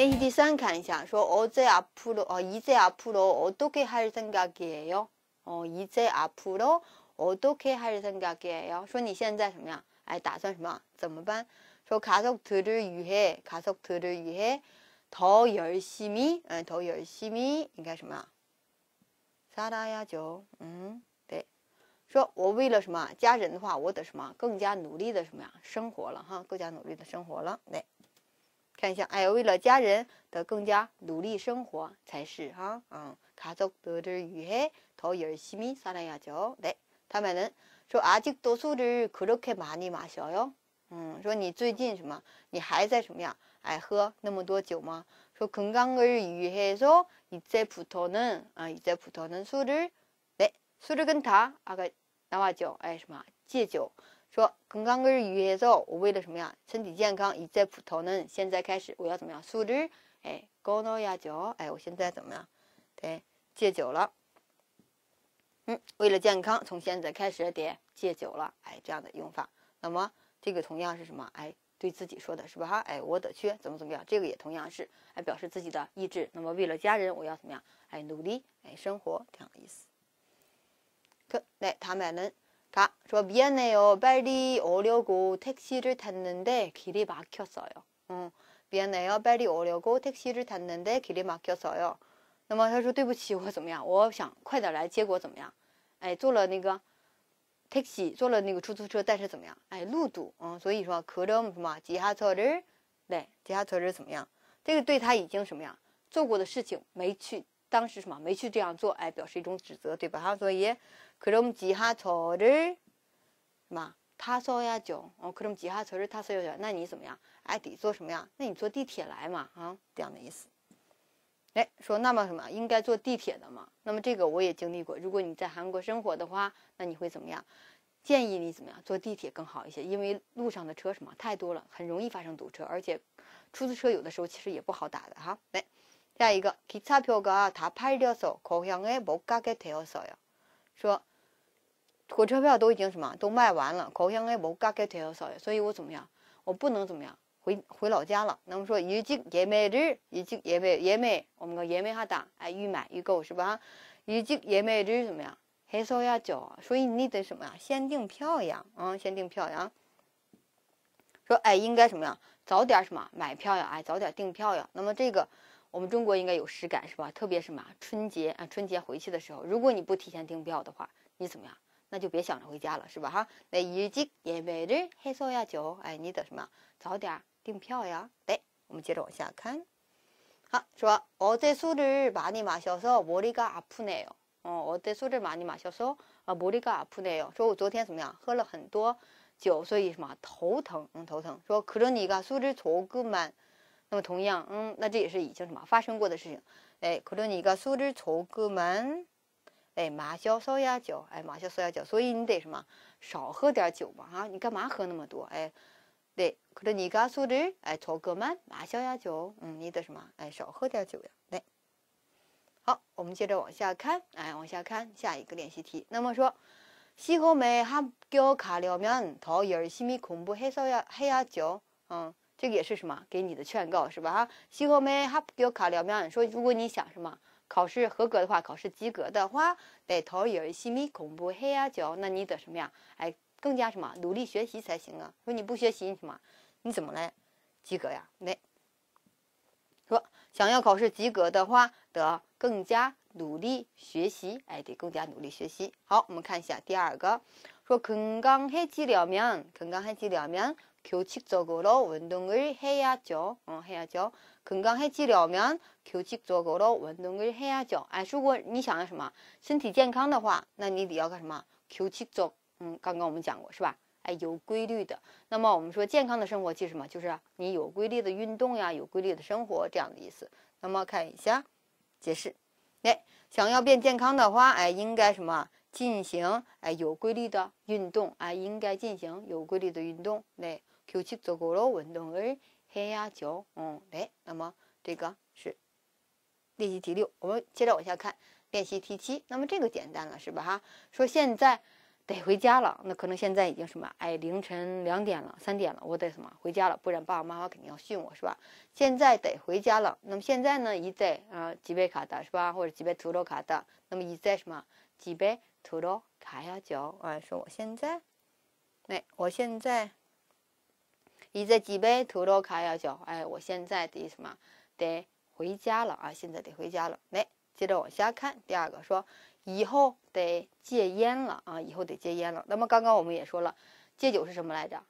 练习第三看一下，说어제앞으로어이제앞으로어떻게할생각이에요어이제앞으로어떻게할생각이에요说你现在什么样？哎，打算什么？怎么办？说가족들을위해가족들을위해더열심 히， 嗯，더열심 히， 应该什么？살아야 죠， 嗯，对。说我为了什么？家人的话，我得什么？更加努力的什么呀？生活了哈，更加努力的生活了。对。 看一下，哎，为了家人的更加努力生活才是哈，嗯，가족들을위해더열심히살아야 죠。 对，他们人说아직도술을그렇게많이마셔 요。 嗯，说你最近什么？你还在什么呀？哎，喝那么多酒吗？说건강을위해서이제부터는啊，이제부터는술 을， 对，술을건다아까나왔 죠？ 哎，什么戒酒？ 说건강을위해서我为了什么呀？身体健康，이제부터는现在开始我要怎么样？술을哎，끊어야 죠。 哎，我现在怎么样？对，戒酒了。嗯，为了健康，从现在开始得戒酒了。哎，这样的用法。那么这个同样是什么？哎，对自己说的是吧？哈，哎，我得去怎么怎么样？这个也同样是哎，表示自己的意志。那么为了家人，我要怎么样？哎，努力哎，生活这样的意思。可来，他们能。 가, 저 미안해요. 빨리 오려고 택시를 탔는데 길이 막혔어요. 어, 미안해요. 빨리 오려고 택시를 탔는데 길이 막혔어요. 那么他说对不起我怎么样我想快点来结果怎么样哎坐了那个 택시 坐了那个出租车但是怎么样哎路堵嗯所以说 그럼 什么지하철을对这个对他已经什么样做过的事情没去 当时什么没去这样做，哎，表示一种指责，对吧？哈，所以그럼지하철을什么타서야 죠？ 哦，그럼지하철을타서야 죠？ 那你怎么样？哎，得坐什么呀？那你坐地铁来嘛？啊，这样的意思。哎，说那么什么应该坐地铁的嘛？那么这个我也经历过。如果你在韩国生活的话，那你会怎么样？建议你怎么样？坐地铁更好一些，因为路上的车什么太多了，很容易发生堵车，而且出租车有的时候其实也不好打的哈。来。 下一个，기차표가다팔려서고향에못가게되었어 요。 说火车票都已经什么都卖完了，고향에못가게되었어 요。 所以我怎么样？我不能怎么样？回回老家了。那么说，预计예매 를， 预计예매 예 매， 我们个예매하 다， 哎，预买预购是吧？预计예매를怎么样？해서야 죠。 所以你得什么呀？先订票呀，啊，先订票呀。说，哎，应该什么呀？早点什么买票呀？哎，早点订票呀。那么这个。 我们中国应该有实感是吧？特别是嘛，春节啊，春节回去的时候，如果你不提前订票的话，你怎么样？那就别想着回家了，是吧？哈，那预计也每日黑色呀就，哎，你得什么？早点订票呀。对，我们接着往下看。好，说어제술을많이마셔서머리가아프네 요。 哦，어제술을많이마셔서아머리가아프네 요。 说我昨天怎么样？喝了很多酒，所以什么头疼？嗯，头疼。说그러니까술을조금만 那么同样，嗯，那这也是已经什么发生过的事情，哎，可能你个素质足够慢，哎，马小少呀酒，哎，马小少呀酒，所以你得什么少喝点酒嘛，哈，你干嘛喝那么多？哎，对，可能你个素质哎足够慢，马小呀酒，嗯，你得什么？哎，少喝点酒呀，对。好，我们接着往下看，哎，往下看下一个练习题。那么说，시험에합격하려면더열심히공부해서야해야 죠， 嗯。 这个也是什么给你的劝告是吧？哈，西河梅哈不给我考两面，说如果你想什么考试合格的话，考试及格的话，得头有西米恐怖黑呀脚，那你得什么呀？哎，更加什么努力学习才行啊！说你不学习什么，你怎么来及格呀？那说想要考试及格的话，得更加努力学习，哎，得更加努力学习。好，我们看一下第二个，说건강해지려면건강해지려면 규칙적으로 운동을 해야죠. 어, 해야죠. 건강해지려면 규칙적으로 운동을 해야죠. 哎，如果你想要什么身体健康的话，那你得要干什么？ 규칙적， 嗯，刚刚我们讲过是吧？哎，有规律的。那么我们说健康的生活就是什么？就是你有规律的运动呀，有规律的生活这样的意思。那么看一下解释。 네 규칙적으로 운동을 해야죠. 어, 네. 那么这个是练习题六，我们接着往下看练习题七。那么这个简单了，是吧？哈，说现在 得回家了。那可能现在已经什么？哎，凌晨两点了，三点了，我得什么回家了？不然爸爸妈妈肯定要训我，是吧？现在得回家了。那么现在呢？一在啊，집에卡的是吧？或者집에들어卡的。那么一在什么？집에 들어가야 죠。 啊，说我现在，哎，我现在一在집에들어가야 죠。 哎，我现在得什么？得回家了啊！现在得回家了。来，接着往下看，第二个说。以后得戒烟了啊！以后得戒烟了。那么刚刚我们也说了，戒酒是什么来着？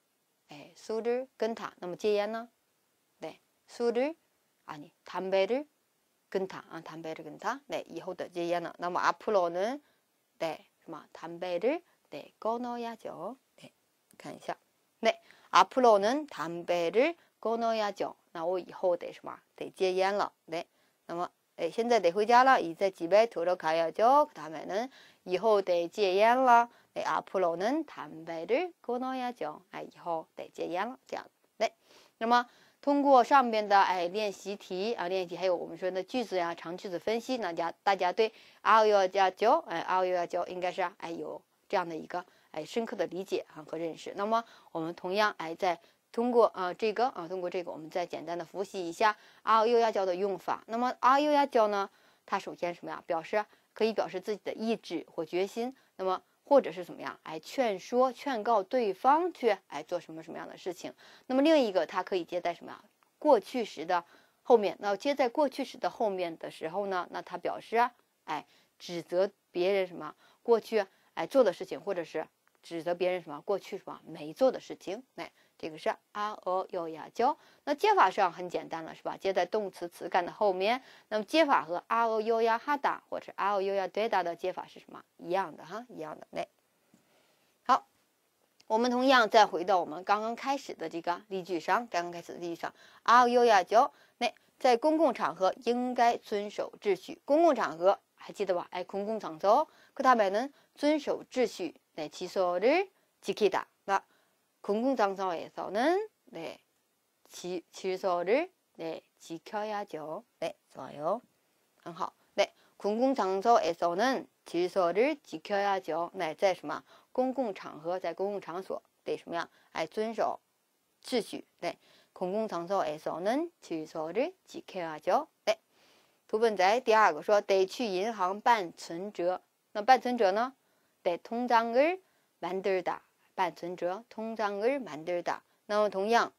哎，苏를跟他。那么戒烟呢？对，苏를啊，你담배를跟他啊，담배를跟他。对，以后得戒烟了。那么앞으로 는， 对，什么？담배를对，끊어야 죠。 对，看一下。对，앞으로는담배를끊어야 죠。 那我以后得什么？得戒烟了。对，那么。哎，现在得回家了，이제집에들어가야 죠。 그다음에는以后得戒烟了。哎，앞으로는담배를끊어야 죠。 哎，以后得戒烟了，这样。哎， 那么通过上边的哎练习题啊练习，还有我们说的句子呀、长句子分析，那家大家对啊又要加教哎啊又要教，应该是哎有这样的一个哎深刻的理解啊和认识。那么我们同样哎在通过啊、这个啊通过这个，我们再简单的复习一下啊又要教的用法。那么啊又要教呢，它首先什么呀？表示可以表示自己的意志或决心。那么或者是怎么样？哎，劝说、劝告对方去哎做什么什么样的事情。那么另一个，它可以接在什么呀？过去时的后面。那接在过去时的后面的时候呢，那它表示哎指责别人什么过去哎做的事情，或者是指责别人什么过去什么没做的事情。哎。这个是啊哦哟呀教，那接法上很简单了，是吧？接在动词词干的后面。那么接法和啊哦哟呀哈达或者啊哦哟呀对达的接法是什么？一样的哈，一样的。那好，我们同样再回到我们刚刚开始的这个例句上，刚刚开始的例句上啊哦哟呀教。那在公共场合应该遵守秩序。公共场合还记得吧？哎，公共场所，그다음에는遵守秩序。네지소를지키 다。 那 공공장소에서는 네, 지, 질서를 네, 지켜야죠. 네, 좋아요. 很好. 네, 공공장소에서는 질서를 지켜야죠. 네, 在什么公共场合在公共场所得什么样哎遵守秩序 네, 공공장소에서는 질서를 지켜야죠. 네. 두 번째, 第二个说得去银行办存折那办存折呢得 통장을 만들다 办存折，通账을만들 다。 那么同样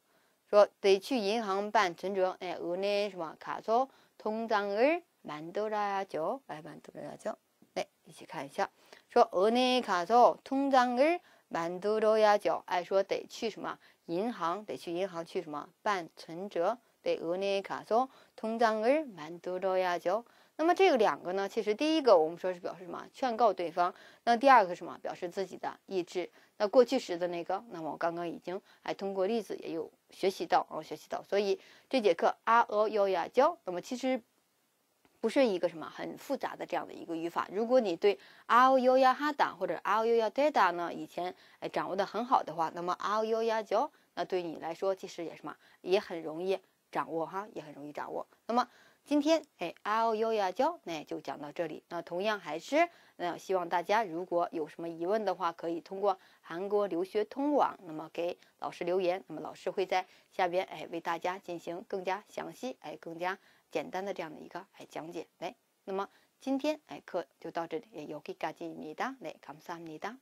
说得去银行办存折，哎，은행什么卡서通账을만들어야 죠， 哎，만들어야 죠。 来一起看一下，说은행卡서通账을만들어야 죠， 哎，说得去什么银行，得去银行去什么办存折，得은행卡서通账을만들어야 죠。 那么这个两个呢，其实第一个我们说是表示什么？劝告对方。那第二个什么？表示自己的意志。那过去时的那个，那么我刚刚已经哎通过例子也有学习到，哦学习到。所以这节课啊哦哟呀教，那么其实不是一个什么很复杂的这样的一个语法。如果你对啊哦哟呀哈达或者啊哦哟呀对达呢以前哎掌握的很好的话，那么啊哦哟呀教那对你来说其实也什么也很容易掌握哈，也很容易掌握。那么。今天哎，I O U 呀教那就讲到这里。那同样还是那希望大家如果有什么疑问的话，可以通过韩国留学通网，那么给老师留言。那么老师会在下边哎为大家进行更加详细哎更加简单的这样的一个哎讲解。来，那么今天哎课就到这里，여기까지입니 다。 来，감사합니 다。